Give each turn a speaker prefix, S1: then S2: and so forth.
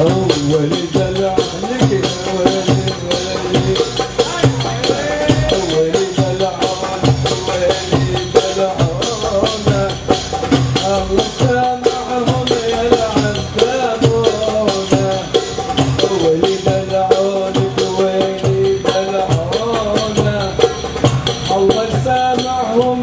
S1: أول دلع لك ولي ولي أول دلع ولي دلعونا الله سامعهم يلعن ثابونا ولي دلعونك ولي دلعونا الله سامعهم